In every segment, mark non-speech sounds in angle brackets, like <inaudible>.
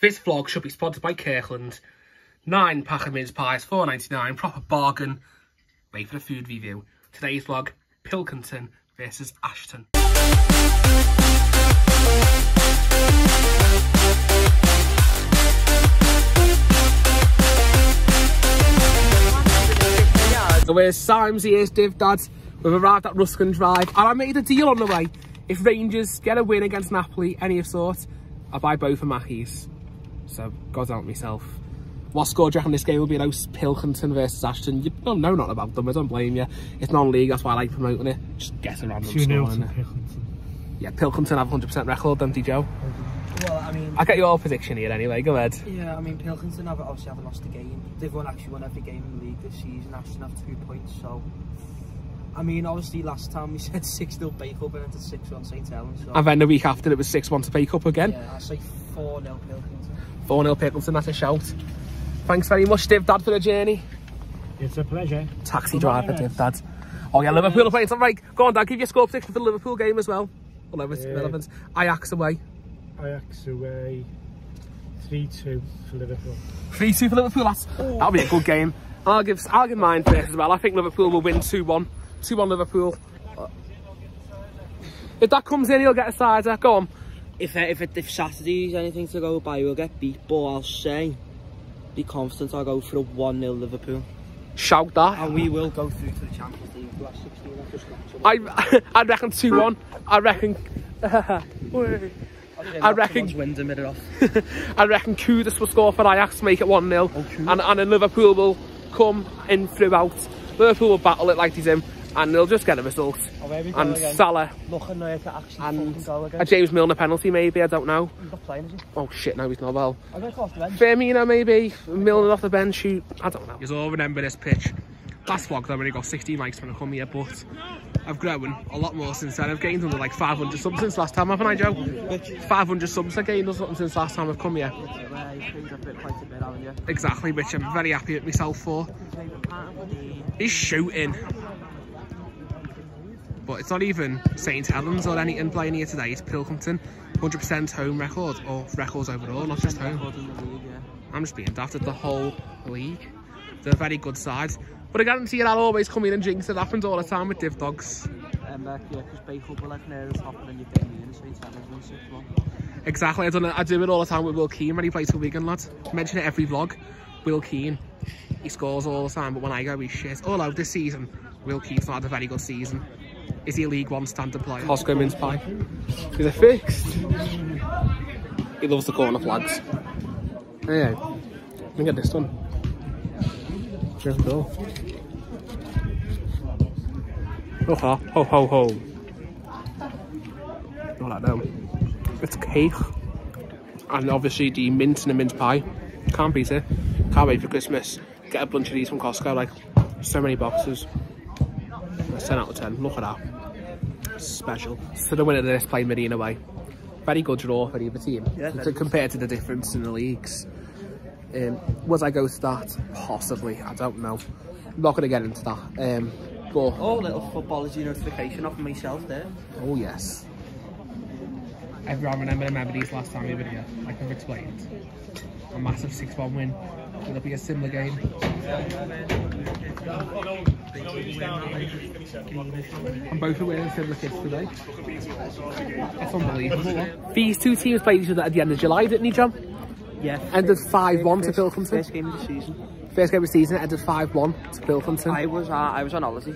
This vlog should be sponsored by Kirkland. Nine pack of mince pies, four ninety nine, proper bargain. Wait for the food review. Today's vlog, Pilkington versus Ashton. So where's Symes, here's Div Dad. We've arrived at Ruskin Drive and I made a deal on the way. If Rangers get a win against Napoli, any of sort, I'll buy both of Mackies. So, God help myself. What score do you reckon this game will be? You know, Pilkington versus Ashton. You don't know nothing about them, I don't blame you. It's non-league, that's why I like promoting it. Just get a random score in. Pilkington. Yeah, Pilkington have 100% record, don't they, Joe? Well, I mean, I'll get your prediction here anyway, go ahead. yeah, I mean, Pilkington have obviously haven't lost a game. They've won actually won every game in the league this season. Ashton have two points, so. I mean, obviously, last time we <laughs> said 6 0 Bacup and entered 6 1 St. Helens. So, And then the week after it was 6-1 to Bacup again. yeah, I say 4 0 Pilkington. 4-0 Pilkington, that's a shout. Thanks very much, Div Dad, for the journey. It's a pleasure. Taxi driver. Div Dad. Oh yeah, Liverpool are playing something. Right, go on, Dad, give your score prediction for the Liverpool game as well. No, it's Yeah. relevant. Ajax away. Ajax away 3 2 for Liverpool. 3-2 for Liverpool, that's, that'll be a good game. I'll give, I'll give mine first as well. I think Liverpool will win 2-1. 2-1 Liverpool. If that comes in, he'll get a cider. Go on. If if it, if Saturday's anything to go by, we'll get beat. But I'll say, be confident. I'll go for a one 0 Liverpool, Shout that. And we will go through to the Champions League. Last 16 after Scotland. I, <laughs> I reckon <laughs> 2-1. I reckon... I reckon- Wyndham it off. I reckon Kudus will score for Ajax make it 1-0. and, and then Liverpool will come in throughout. Liverpool will battle it like he's in. And they'll just get a result. Oh, we And again. Salah Looking there to actually and fucking go a. James Milner penalty maybe, I don't know. He's not playing, is he? Oh shit, no he's not well. I'm going to off the bench. Firmino maybe, Milner off the bench, shoot, I don't know. You all remember this pitch. Last vlog I only got 16 likes when I come here, but I've grown a lot more since then. I've gained under like 500 subs since last time, haven't I Joe? 500 subs I gained or something since last time I've come here. Yeah, you changed up it quite a bit, haven't you? Exactly, which I'm very happy with myself for. He's shooting. But it's not even St Helens or anything playing here today, it's Pilkington. 100% home record, or records overall, not just home. In league, yeah. I'm just being daft at the whole league. They're a very good side. But I guarantee you I'll always come in and jinx. It happens all the time with div dogs. Um, uh, yeah, because Bacup like near the top, and then you get me in St. Helens and six one. Exactly, I, I do it all the time with Will Keane when he plays for Wigan, lad. Mention it every vlog. Will Keane, he scores all the time, but when I go, he's shit. Although this season, Will Keane's not had a very good season. Is he a League One standard player? Costco mince pie. Is it fixed? He loves the corner flags. Oh, yeah. Let me get this done. Just go. Ho ho ho ho ho. Not that. It's cake. And obviously the mint and the mince pie. Can't beat it. Can't wait for Christmas. Get a bunch of these from Costco, like so many boxes. That's 10 out of 10. Look at that. Special. So the winner of this playing Marine away. Very good draw for either team. Yeah, So very compared to the difference in the leagues. Um, was I go to that? Possibly. I don't know. I'm not going to get into that. Um, but, Oh, little footballer's notification off myself there. oh yes. Everyone remember remember these last time we were here, like I've explained. A massive 6-1 win. It'll be a similar game. And both are wearing similar kits today. That's unbelievable. These two teams played each other at the end of July, didn't they, John? Yeah. Ended 5-1 to First- Pilkington. First game of the season. First game of the season, ended 5-1 to Pilkington. I was uh, I was on holiday,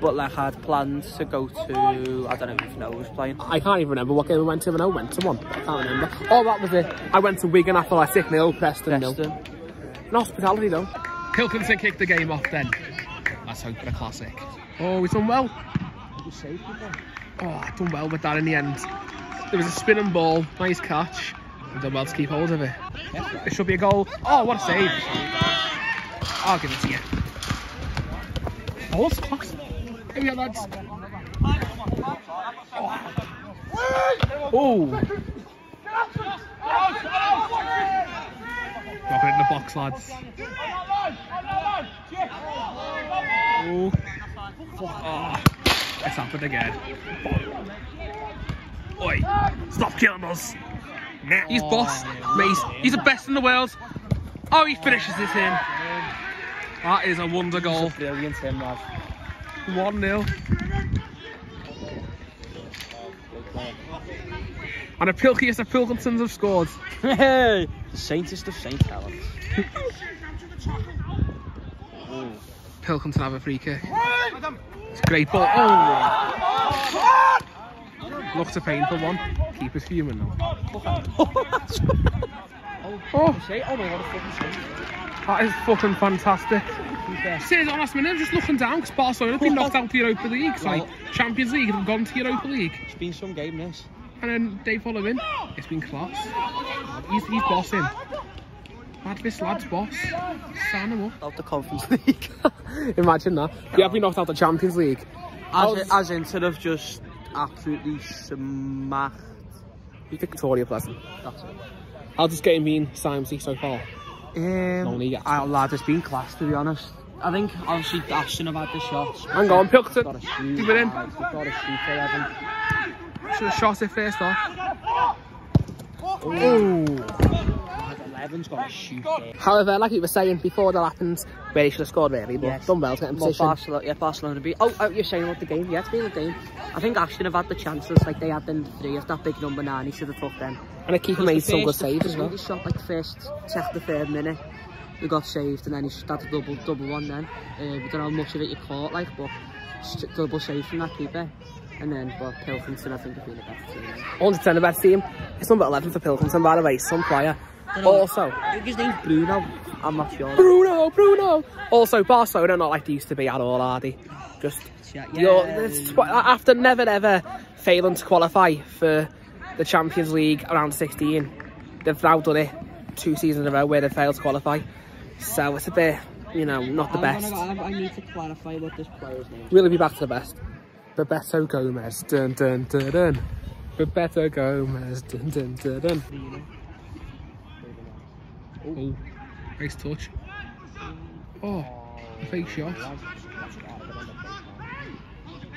but like I had plans to go to I don't know if you know who was playing. I can't even remember what game we went to, and I went to one. I can't remember. Oh, that was it. I went to Wigan after like 6 0, Preston nil. An hospitality though. Pilkington kicked the game off then. Let's hope for a classic. Oh, he's done well. Oh, I've done well with that in the end. There was a spinning ball, nice catch. Done well to keep hold of it. It should be a goal. Oh, what a save. I'll give it to you. Oh, class? Here we go, lads. Oh. oh. Drop it in the box, lads. Oh. Oh. It's happened again. Oi, stop killing us. He's oh. boss, mate. He's the best in the world. Oh, he finishes it in. That is a wonder goal. Brilliant him, lad. 1 0. And the Pilkiest of Pilkingtons have scored. Hey! The saintest of Saint Helens. <laughs> Pilkington have a free kick. It's a great ball. Oh! Looks a painful one. Keeper's human now. <laughs> Oh, Say, oh my god, fucking that is fucking fantastic. Says on last minute, I'm just looking down because Barcelona have been knocked out of the Europa League. It's like Champions League have gone to Europa League. It's been some game, this. And then they follow in. It's been class. He's, he's bossing. Lad, this lad's boss. Sign him up. Out the Conference <laughs> League. Imagine that. We have been knocked out the Champions League. as, as Inter have just absolutely smacked. Viktoria Plzeň. That's it. How's this game been, Simesy, so far? Um, oh, lad, it's been class to be honest. I think obviously Ashton have had the shots. Hang on, a. Keep it in. They've got a shoot for Evan. Should have shot it first off. Oh. Eleven's got a shoot there. However, like you were saying before that happened, where he should have scored really, but Yes. done well to get in Well, position. Barcelona, yeah, Barcelona beat. Oh, oh, you're saying about the game? Yeah, it's been a game. I think Ashton have had the chances, like they had them three of that big number nine. He should have took them. And the keeper made some good saves as well. He shot like the first, second, the third minute. He got saved, and then he started double, double one. Then uh, we don't know how much of it you caught, like, but double save from that keeper. And then, but Pilkington, I think, have been the better team. 110 the best team. It's number 11 for Pilkington, by the way, some player. Also, his name's Bruno. I'm not sure. Bruno, Bruno. Also, Barcelona not like they used to be at all, are they? Just Yeah, you're, after never ever failing to qualify for the Champions League around 16, they've now done it two seasons in a row where they failed to qualify. So it's a bit, you know, not the oh best. I need to clarify what this player's name is. Really be back to the best. Bebeto Gomez, dun dun dun dun. Bebeto Gomez, dun dun dun dun. Oh, nice touch. Oh, a fake shot.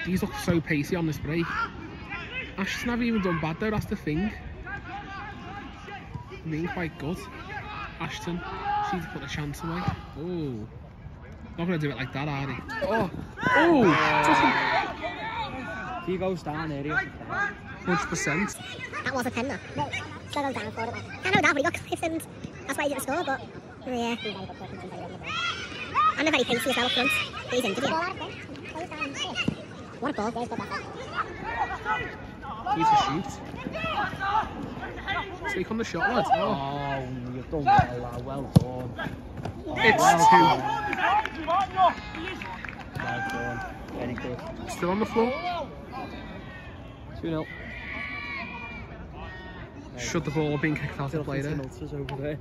These look so pacey on this break. Ashton haven't even done bad though, that's the thing. Being quite good. Ashton, she needs to put the chance away. Oh. Not gonna do it like that, are they? Oh, oh, he goes down area. hundred percent. That was a pen, though. So goes down for it. Like. I know that, but he got clipped that's why he didn't score, but oh, yeah. And they're very pacey as well up front. But he's injured, yeah. What a ball. There's good back. He's a shoot. Take on the shot, lad. Oh, Oh, you've done well, lad. Well done. it's Well done. Very good. Still on the floor. 2 0. Should the ball have been kicked out of play there? over there.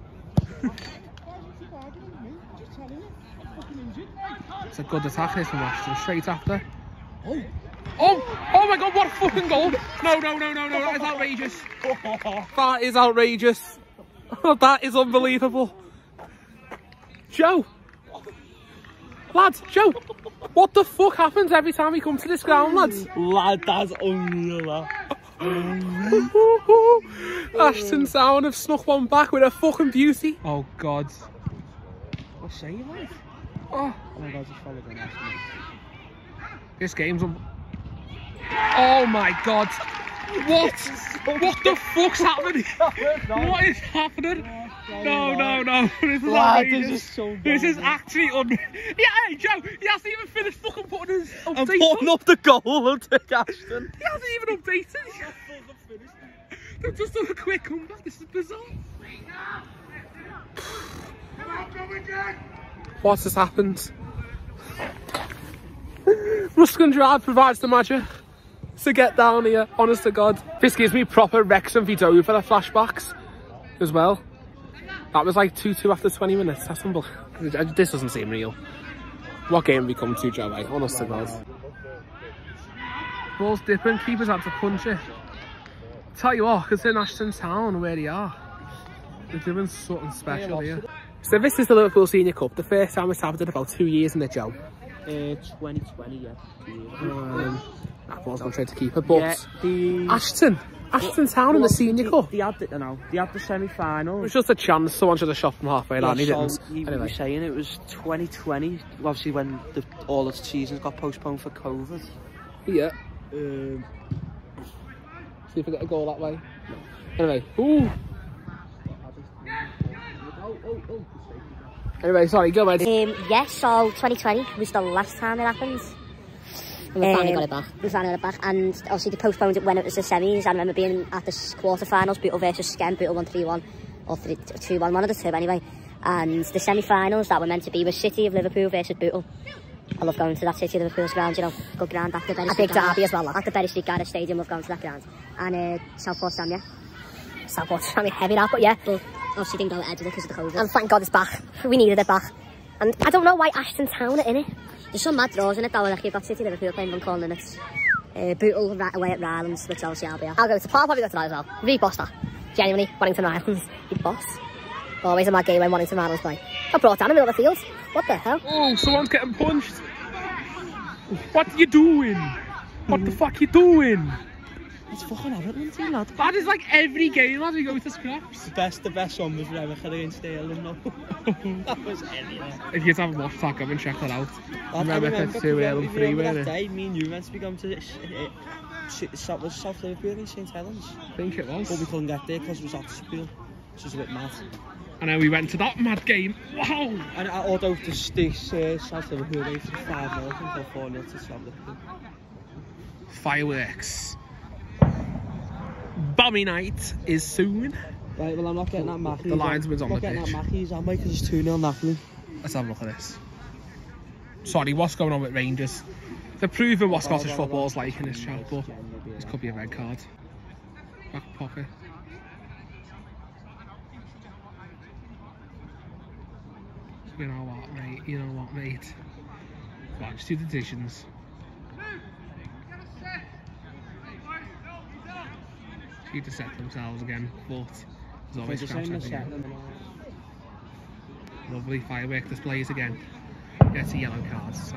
It's a good attack this from Ashton. Straight after. Oh, oh, oh my God! What a fucking goal! No, no, no, no, no! That is outrageous. <laughs> That is outrageous. <laughs> that is unbelievable. Joe, lads, Joe, what the fuck happens every time we come to this ground, lads? Lad, that's unreal, lad. <laughs> Ashton Sound have snuck one back with a fucking beauty. Oh God. What's saying, lad? Oh, Oh my god, just followed on Ashton. this game's on. Oh my God. What? <laughs> What the fuck's happening? <laughs> What is happening? No, no, no. <laughs> This is Lad, this is so This is actually un. <laughs> Yeah, hey Joe, he hasn't even finished fucking putting his I'm putting on. up the goal and take <laughs> Ashton. He hasn't even updated. They've just done a quick comeback. This is bizarre. What has happened? Ruskin Drive provides the magic to get down here, honest to God. This gives me proper Rex and Wrexham v Dover flashbacks as well. That was like 2-2 after 20 minutes. That's unbelievable. <laughs> This doesn't seem real. What game have we come to, Joe? Like, honest to God. Ball's dipping, keepers had to punch it. Tell you what, because in Ashton Town where they are, they're doing something special here. So this is the Liverpool Senior Cup, the first time it's happened in about two years in the Joe. Uh, 2020, yeah. Um, that ball's gone straight to keeper, but Yeah, the... Ashton, Ashton Town in the senior cup. They had the, you know, they had the It semi-final. was just a chance. Someone should have shot from halfway line. he didn't. He Anyway. was saying it was 2020, obviously when the, all the seasons got postponed for COVID. Yeah. Um, See if we get a goal that way. Anyway. Ooh. Anyway, sorry, go ahead. Um, yes, so 2020 was the last time it happened. And we finally Um, got it back. We finally got it back, and obviously they postponed it when it was the semis. I remember being at the quarterfinals, Bootle versus Skem, Bootle won 3 1, or 3-1, one of the two anyway. And the semi finals that were meant to be was City of Liverpool versus Bootle. I love going to that City of Liverpool's ground, you know, good ground at the Berry A big derby as well, that. At the Berry Street Stadium, love going to that ground. And uh, Southport Sam, yeah. Southport, I mean, heavy that, but yeah. But obviously didn't go ahead with it because of the COVID. And thank God it's back. We needed it back. And I don't know why Ashton Town are in it. There's some mad draws in it, though, like you've got City Liverpool playing Van and it's uh, brutal right away at Rylands, which obviously I'll be at. I'll go to Park, probably go tonight as well. Really boss that. Genuinely, Warrington <laughs> Rylands. you boss. Always a mad game when Warrington Rylands play. I brought down in the middle of the field. What the hell? Oh, someone's getting punched. What are you doing? What the fuck are you doing? It's fucking Everton team, lad. That is like every game as we go <laughs> to scraps. The best, the best one was Remacher against Ireland, no. that was anything. If you haven't watched that, go and check that out. I Remember, remember, two Ireland three, weren't that it? day, me and you meant to be going to South, was South Liverpool in St Helens, I think it but we was. couldn't get there because it was after school, which was a bit mad. And then we went to that mad game. Wow! And uh, although this, this uh, South Liverpool they for 5 0 until 4 0 to South Liverpool. Fireworks. Bummy night is soon. Right, well I'm not getting that Mackie. The linesman's on the pitch. I'm not getting that Mackie's, am I? Because it's 2 0 Napoli. Let's have a look at this. Sorry, what's going on with Rangers? They're proving what Scottish oh, football's like in this chat, but this could be a red card. Back pocket. You know what, mate? You know what, mate? Come on, just do the decisions. Need to set themselves again, but there's always Just scraps saying every the game. second. Lovely firework displays again. Get a yellow cards, so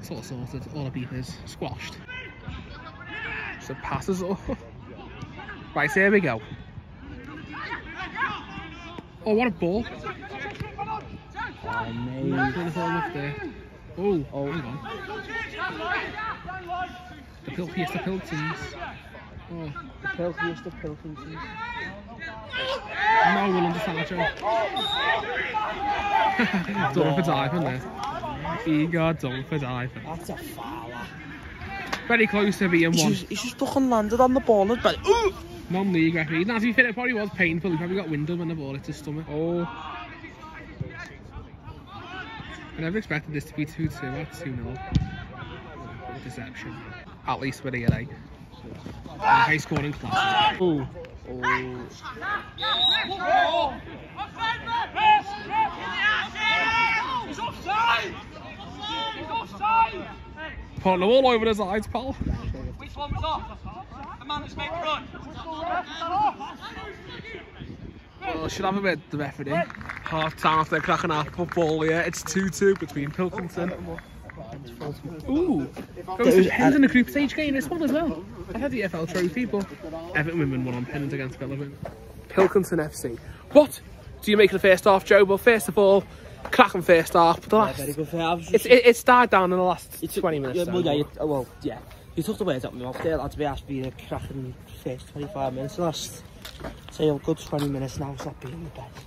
it's all sorted. All the beepers squashed. So passes up. <laughs> Right, so here we go. Oh, what a ball. Oh, mate. Uniform there. Oh, oh, hang on. The Pilkiest of Piltons. Oh, The filthiest of Pilkingtons. no one under Sancho. done for diving there. He got done for diving. That's a foul. Very close to being He's one. just, he's just fucking landed on the ball and but ooh! Non-league referee. Now, to be fair, it probably was painful. He probably got winded when the ball hit his stomach. Oh. I never expected this to be 2-2. That's 2-0. Deception. At least with ELA. High scoring class. Ooh. Putting them all over his eyes, pal. Which one's off? The man that's made run. Well, should have a bit of the referee. Half time after cracking half football, yeah. It's 2-2 between Pilkington. Ooh. Goes to pins in the group stage game this one as well. I've had the EFL trophy, but Everton women won on pins against Billerman. Pilkington FC. What do you make of the first half, Joe? Well, first of all, cracking first half. But the Yeah, last, very good. I was just, it's, it, it's died down in the last It took- 20 minutes. Yeah, well, yeah, you, well, yeah. You took the words out of my mouth there, lads. We has been a cracking first 25 minutes. The last, say, a good 20 minutes now. It's not been the best.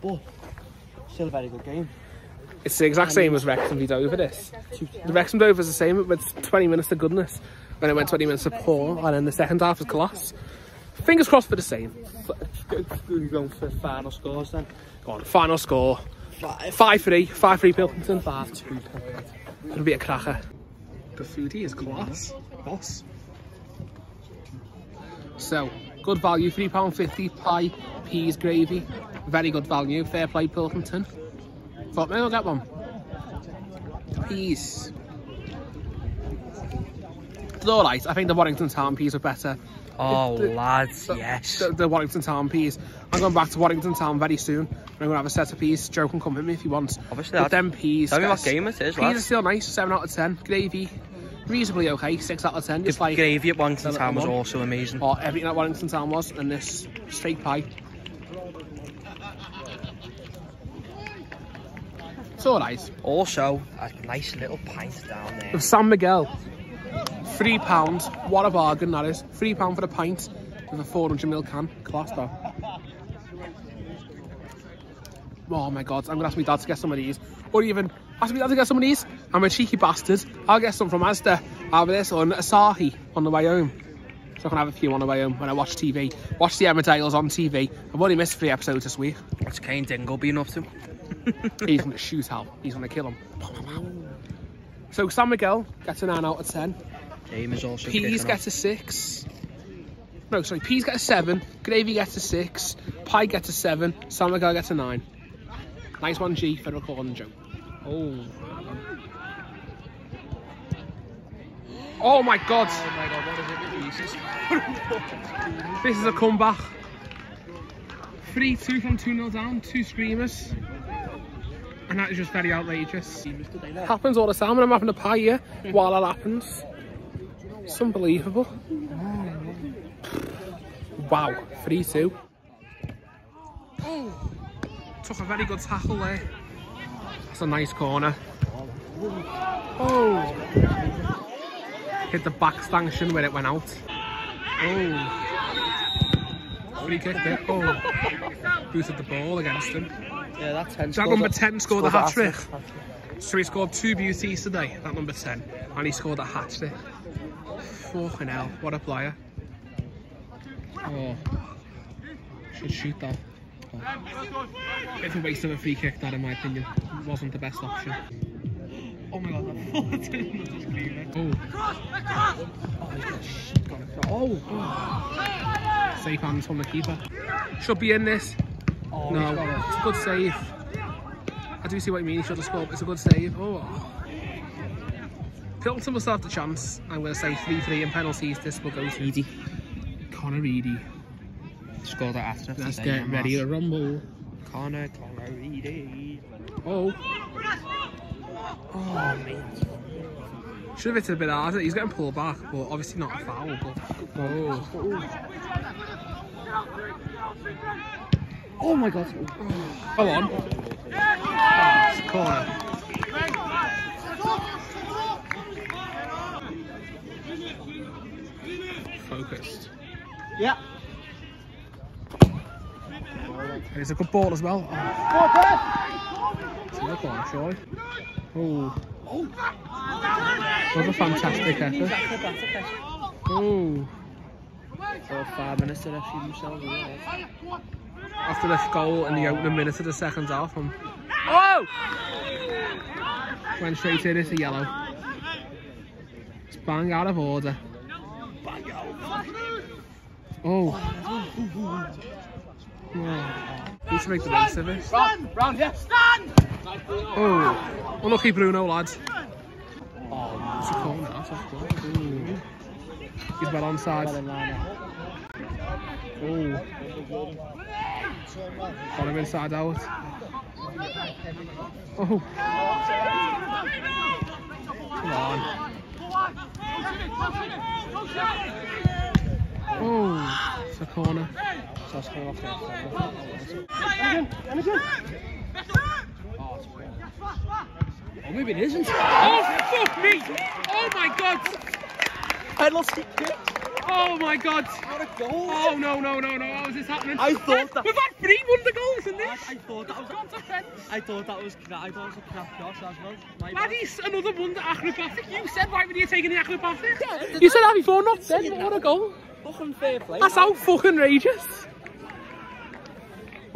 But, still a very good game. It's the exact same as Wrexham v Dover this. The Wrexham Dover's the same, went 20 minutes to goodness. Then it went 20 minutes to poor, and then the second half was class. Fingers crossed for the same. We're going for final scores then. Go on, final score. Five. 5-3, 5-3 Pilkington. 5 2. Gonna be a cracker. The foodie is class. Boss. So, good value, £3.50 pie, peas, gravy. Very good value, fair play Pilkington. Thought maybe I'll get one. Peas. It's alright, I think the Warrington Town peas are better. Oh, The- lads, the- yes. The, the Warrington Town peas. I'm going back to Warrington Town very soon. I'm going to have a set of peas. Joe can come with me if he wants. Obviously, But them peas. Tell me what game it is, Peas are still nice. 7 out of 10. Gravy. reasonably okay, 6 out of 10. Just like gravy at Wellington the Town was also amazing. oh, everything at Wellington Town was, and this steak pie. It's alright. Also, a nice little pint down there. Of San Miguel. Three pounds. What a bargain that is. Three pound for a pint with a 400 ml can. Class that. Oh my god, I'm gonna ask my dad to get some of these. Or even ask my dad to get some of these. I'm a cheeky bastard. I'll get some from Asda. I'll have this on Asahi on the way home. So I can have a few on the way home when I watch TV. Watch the Emmerdales on TV. I've only missed three episodes this week. What's Cain Dingle been up to? He's gonna shoot Hal. He's gonna kill him. So San Miguel gets a 9 out of 10. James also Peas gets a six. No, sorry, peas get a seven. Gravy gets a six. Pie gets a seven. San Miguel gets a nine. Nice one, G, for recording, Joe. Oh. Oh my god. Oh my god, what is it Jesus? <laughs> This is a comeback. 3 2 from 2 0 down, two screamers. And that is just very outrageous. Happens all the time when I'm having a pie here while that happens. It's unbelievable. Wow, 3 2. Oh, took a very good tackle there. That's a nice corner. Oh, hit the back stanchion where it went out. Oh. Free kick there. Oh. Booted the ball against him. Yeah, that's 10. That number 10 scored a hat trick. So he scored two beauties today, that number 10. And he scored a hat trick. Fucking hell, what a player. Oh. Should shoot that. Oh. Bit of a waste of a free kick, that in my opinion. Wasn't the best option. Oh my god, Oh. Oh. oh. Safe hands from the keeper. Should be in this. Oh, no, it's a good save. I do see what you mean, he should have scored. It's a good save. Oh. Pilton will still have the chance. I'm going to say 3-3 in penalties. This will go to Easy. Connor Reedy. Scored that after. Let's get ready to rumble. Connor, Connor, Reedy. Oh. Oh, mate. Should have hit it a bit harder. He's getting pulled back, but obviously not a foul. But oh, Oh Oh my god. go on. Oh, corner. Focused. Yeah. It's a good ball as well. Oh. It's a good corner, surely. Oh. That was a fantastic effort. Oh. For five minutes to rescue themselves. After this goal in the opening minutes of the second half. Um, oh! Went straight in, it's a yellow. It's bang out of order. Oh. oh. Who should make the best of it? Round, round, yeah. Stand! Oh. Unlucky Bruno, lads. Oh, it's a corner. That's a corner. Ooh. He's well onside. Oh. Got him inside out. Oh. Come on. Oh, it's a corner. So it's coming off Oh, maybe it isn't. Oh, fuck me! Oh my god! Penalty kick. Oh my god! What a goal. Oh no, no, no, no, how is this happening? I thought that- We've had three wonder goals in this! I thought that was. I thought that was. I thought it was a crap cross as well. My bad. Laddie's another wonder acrobatic. You said why were you taking the acrobatic? you said that before, not then. What a goal. Fucking fair play. That's how fucking rageous.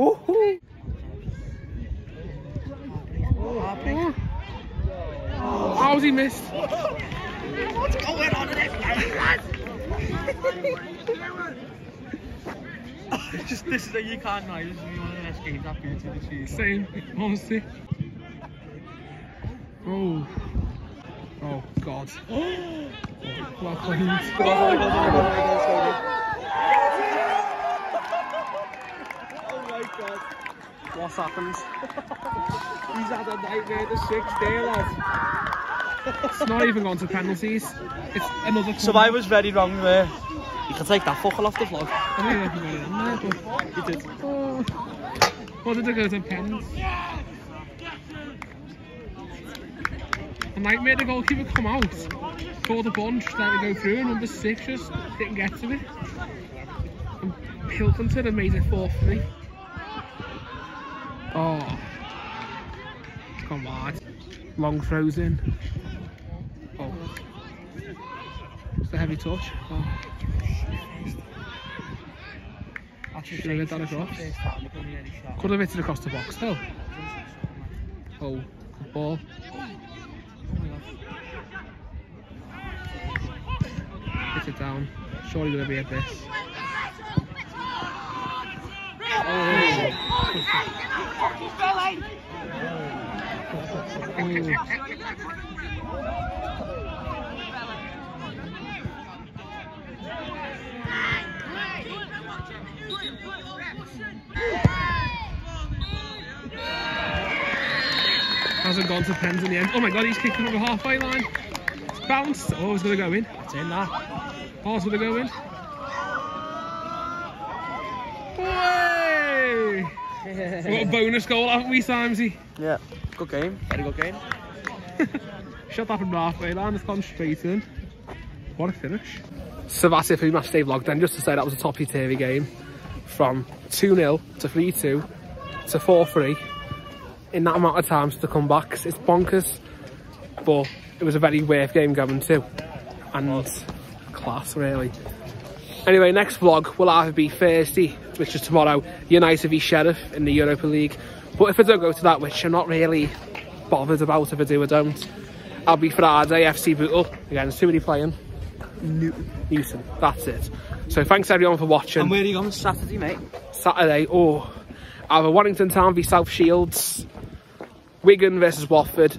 Oh, oh. Oh. How's he missed? What's going on in this game. It's just this is a you can't know. This is one of the best games I've been to this season. Same, honestly. Oh. Oh, oh God. Well played. Oh my god. What happens? <laughs> He's had a nightmare the six day, lads. <laughs> It's not even gone to penalties. It's another. So I was very wrong there. You can take that fucker off the vlog. I don't know if you got it in there, but You did. oh, what did it go to pens? A nightmare the goalkeeper come out, caught the bunch, let to go through, and number six just didn't get to it. And Pilkington had made it 4 3. Oh. Come on. Long throws in. Oh. It's a heavy touch. Oh. Should have that across. Could have hit it across the box though. Oh, good ball. Hit it down. Surely gonna be a this. Oh. Hasn't gone to pens in the end. Oh my god, he's kicked it over halfway line. It's bounced. Oh, it's gonna go in. It's in that. Oh, it's gonna go in. Way! What a bonus goal, haven't we, Simesy? Yeah. Good game. Very good game. <laughs> Shut that from halfway line, it's gone straight in. What a finish. So that's it for the match day vlog then, just to say that was a topsy-turvy game. From 2-0 to 3-2 to 4-3 in that amount of times to come back. It's bonkers, but it was a very worth game going to. And class, really. Anyway, next vlog will either be Thursday, which is tomorrow, United v Sheriff in the Europa League. But if I don't go to that, which I'm not really bothered about if I do or don't, I'll be Friday, FC Bootle. Again, there's too many playing. Newton. Newton, that's it. So thanks everyone for watching. And where are you going Saturday, mate? Saturday, oh, either Warrington Town v South Shields, Wigan versus Watford,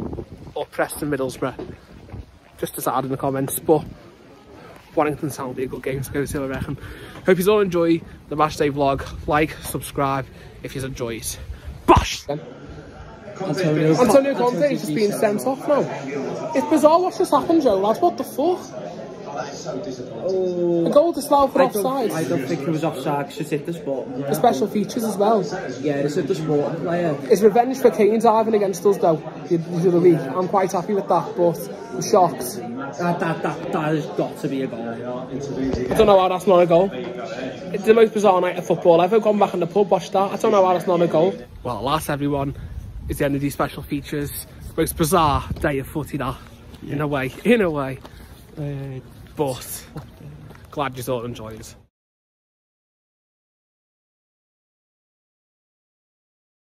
or Preston Middlesbrough. Just decide in the comments, but Warrington Town will be a good game to go to, I reckon. Hope you all enjoy the match day vlog. Like, subscribe if you enjoy it. Bosh! Antonio, Antonio Conte is just being sent off now. It's bizarre what's just happened, Joe, lads. What the fuck? A goal disallowed for I don't, offside. I don't think it was offside because it's hit the sport. The special features as well. Yeah, it's hit the sport player. It's revenge for Kane diving against us though, the, the other week. I'm quite happy with that, but I'm shocked. That, that, that, that has got to be a goal. I don't know how that's not a goal. It's the most bizarre night of football I've ever. Gone back in the pub, watched that. I don't know how that's not a goal. Well, last everyone is the end of these special features. Most bizarre day of footy that, in a way, in a way. Uh, but glad you all enjoyed.